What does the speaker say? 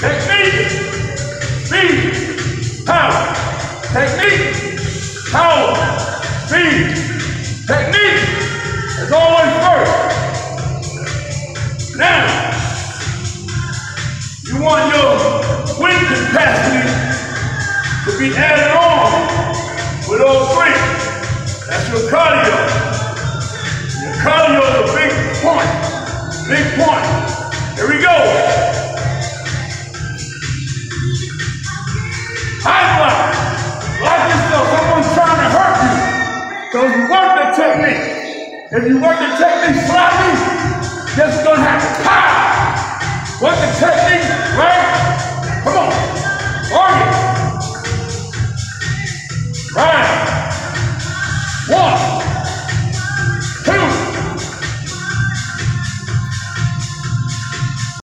Technique. Speed. Power. Technique. Power. Speed. Technique. As always first. Now, you want your wind capacity to be added on with all three. That's your cardio. Your cardio is a big point. Big point. Here we go. If you work the technique sloppy, just gonna have power. Work the technique.